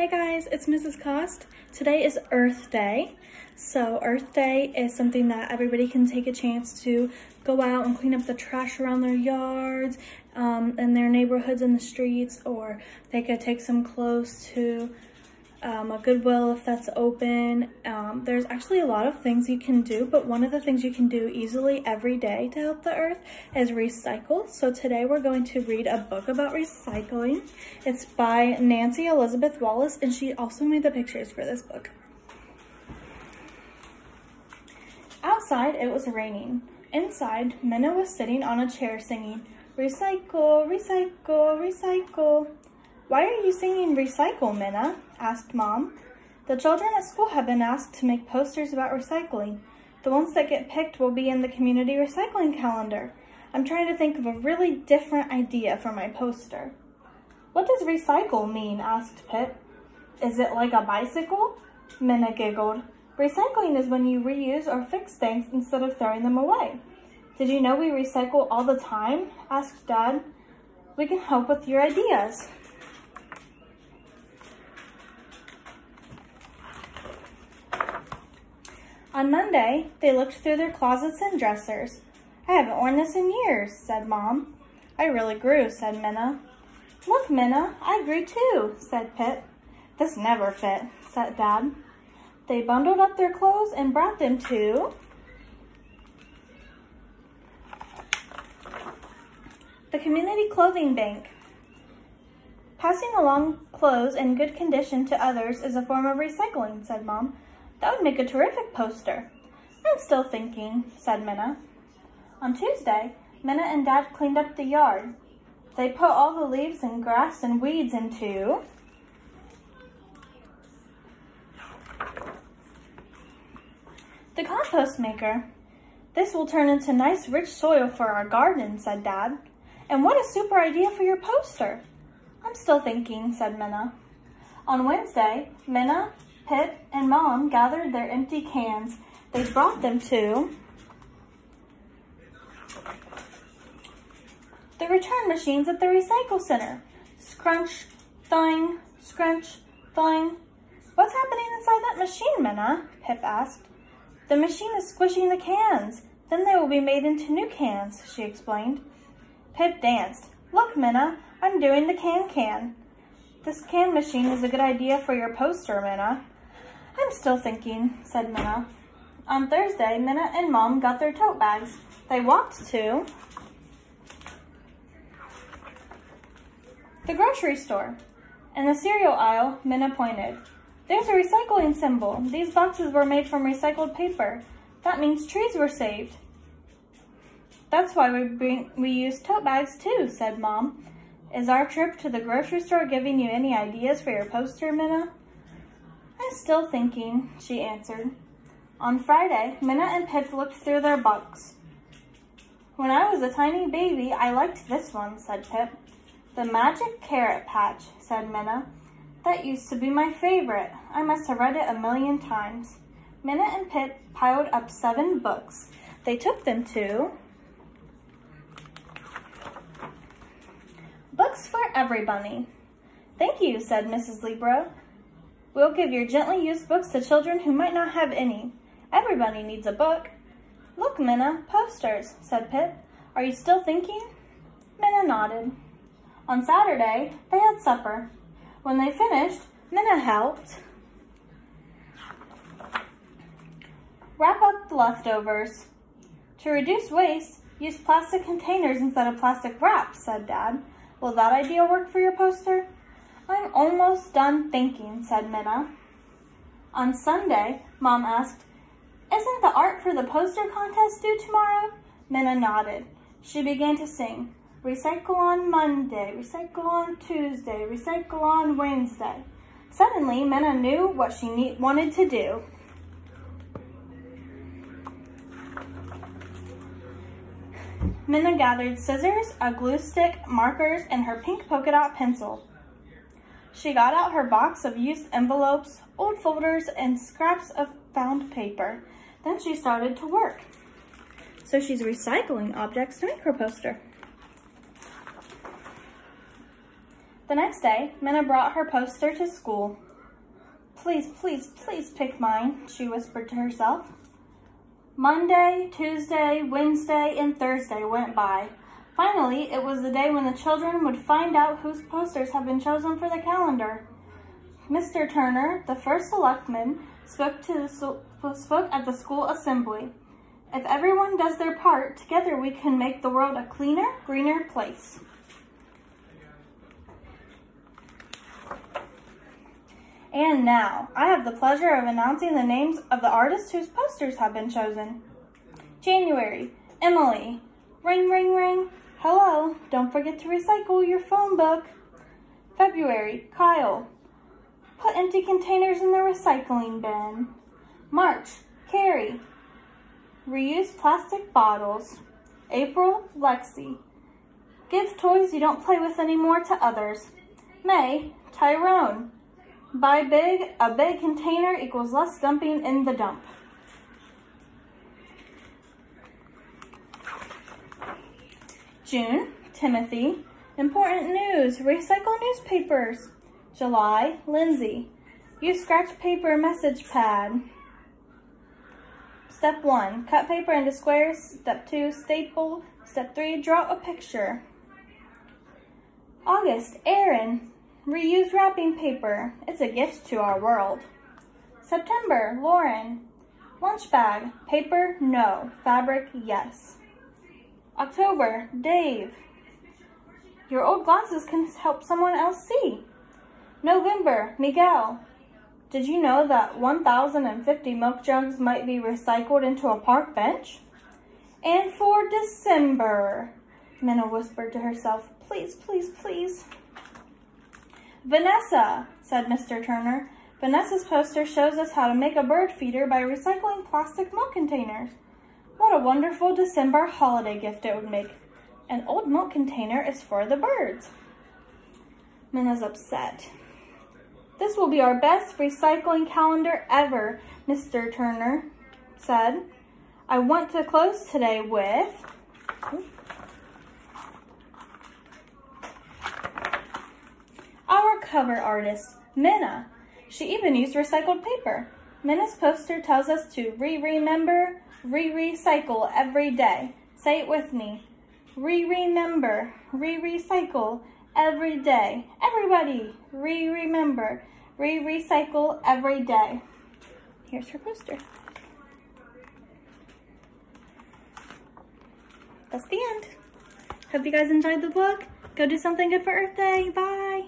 Hey guys, it's Mrs. Kost. Today is Earth Day. So Earth Day is something that everybody can take a chance to go out and clean up the trash around their yards, um, in their neighborhoods in the streets, or they could take some clothes to um, a Goodwill if that's open. Um, there's actually a lot of things you can do, but one of the things you can do easily every day to help the earth is recycle. So today we're going to read a book about recycling. It's by Nancy Elizabeth Wallace, and she also made the pictures for this book. Outside, it was raining. Inside, Minna was sitting on a chair singing, Recycle, recycle, recycle. Why are you singing recycle, Minna? asked Mom. The children at school have been asked to make posters about recycling. The ones that get picked will be in the community recycling calendar. I'm trying to think of a really different idea for my poster. What does recycle mean? asked Pip. Is it like a bicycle? Minna giggled. Recycling is when you reuse or fix things instead of throwing them away. Did you know we recycle all the time? asked Dad. We can help with your ideas. On Monday, they looked through their closets and dressers. I haven't worn this in years, said Mom. I really grew, said Minna. Look, Minna, I grew too, said Pip. This never fit, said Dad. They bundled up their clothes and brought them to the Community Clothing Bank. Passing along clothes in good condition to others is a form of recycling, said Mom. That would make a terrific poster. I'm still thinking, said Minna. On Tuesday, Minna and Dad cleaned up the yard. They put all the leaves and grass and weeds into the compost maker. This will turn into nice rich soil for our garden, said Dad. And what a super idea for your poster. I'm still thinking, said Minna. On Wednesday, Minna, Pip and Mom gathered their empty cans. They brought them to the return machines at the recycle center. Scrunch, thing, scrunch, thing. What's happening inside that machine, Minna? Pip asked. The machine is squishing the cans. Then they will be made into new cans, she explained. Pip danced. Look, Minna, I'm doing the can-can. This can machine is a good idea for your poster, Minna. I'm still thinking, said Minna. On Thursday, Minna and Mom got their tote bags. They walked to the grocery store. In the cereal aisle, Minna pointed. There's a recycling symbol. These boxes were made from recycled paper. That means trees were saved. That's why we bring we use tote bags too, said Mom. Is our trip to the grocery store giving you any ideas for your poster, Minna? I'm still thinking, she answered. On Friday, Minna and Pip looked through their books. When I was a tiny baby, I liked this one, said Pip. The Magic Carrot Patch, said Minna. That used to be my favorite. I must have read it a million times. Minna and Pip piled up seven books. They took them to Books for Everybody. Thank you, said Mrs. Libro. We'll give your gently used books to children who might not have any. Everybody needs a book. Look, Minna, posters, said Pip. Are you still thinking? Minna nodded. On Saturday, they had supper. When they finished, Minna helped wrap up the leftovers. To reduce waste, use plastic containers instead of plastic wrap, said Dad. Will that idea work for your poster? I'm almost done thinking, said Minna. On Sunday, Mom asked, Isn't the art for the poster contest due tomorrow? Minna nodded. She began to sing, Recycle on Monday, recycle on Tuesday, recycle on Wednesday. Suddenly, Minna knew what she wanted to do. Minna gathered scissors, a glue stick, markers, and her pink polka dot pencil. She got out her box of used envelopes, old folders, and scraps of found paper. Then she started to work. So she's recycling objects to make her poster. The next day, Minna brought her poster to school. Please, please, please pick mine, she whispered to herself. Monday, Tuesday, Wednesday, and Thursday went by. Finally, it was the day when the children would find out whose posters had been chosen for the calendar. Mr. Turner, the first selectman, spoke, to the, spoke at the school assembly. If everyone does their part, together we can make the world a cleaner, greener place. And now, I have the pleasure of announcing the names of the artists whose posters have been chosen. January, Emily. Ring, ring, ring. Hello, don't forget to recycle your phone book. February, Kyle. Put empty containers in the recycling bin. March, Carrie. Reuse plastic bottles. April, Lexi. Give toys you don't play with anymore to others. May, Tyrone. Buy big, a big container equals less dumping in the dump. June, Timothy. Important news, recycle newspapers. July, Lindsay. Use scratch paper message pad. Step one, cut paper into squares. Step two, staple. Step three, draw a picture. August, Aaron. Reuse wrapping paper. It's a gift to our world. September, Lauren. Lunch bag. Paper, no. Fabric, yes. October, Dave. Your old glasses can help someone else see. November, Miguel. Did you know that 1,050 milk jugs might be recycled into a park bench? And for December, Minna whispered to herself, please, please, please. Vanessa, said Mr. Turner. Vanessa's poster shows us how to make a bird feeder by recycling plastic milk containers. What a wonderful December holiday gift it would make. An old milk container is for the birds. Minna's upset. This will be our best recycling calendar ever, Mr. Turner said. I want to close today with... Our cover artist, Minna. She even used recycled paper. Minna's poster tells us to re-remember, re-recycle every day. Say it with me. Re-remember, re-recycle every day. Everybody, re-remember, re-recycle every day. Here's her poster. That's the end. Hope you guys enjoyed the book. Go do something good for Earth Day. Bye.